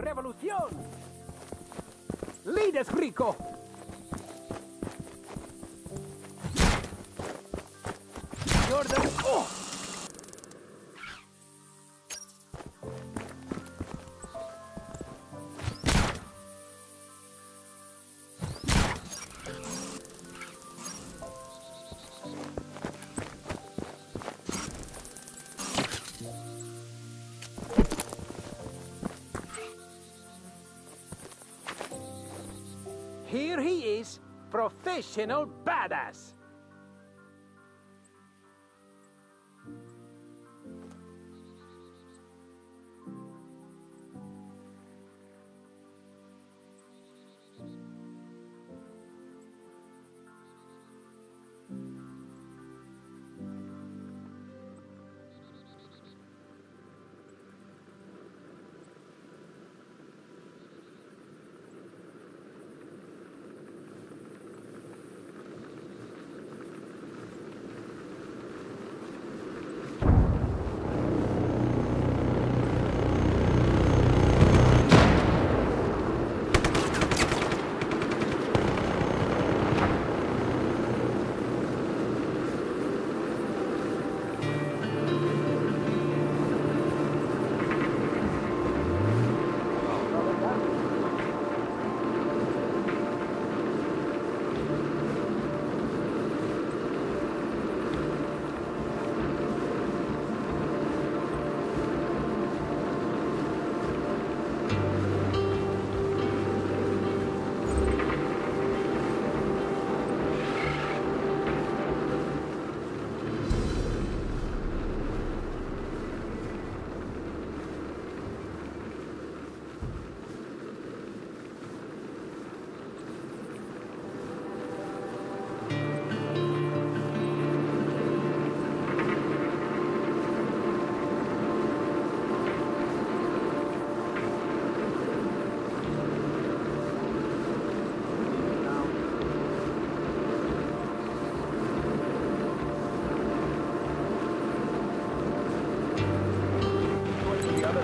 ¡Revolución! ¡Líderes rico! Here he is, professional badass.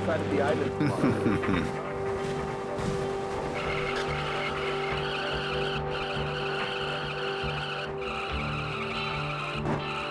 The side of the island.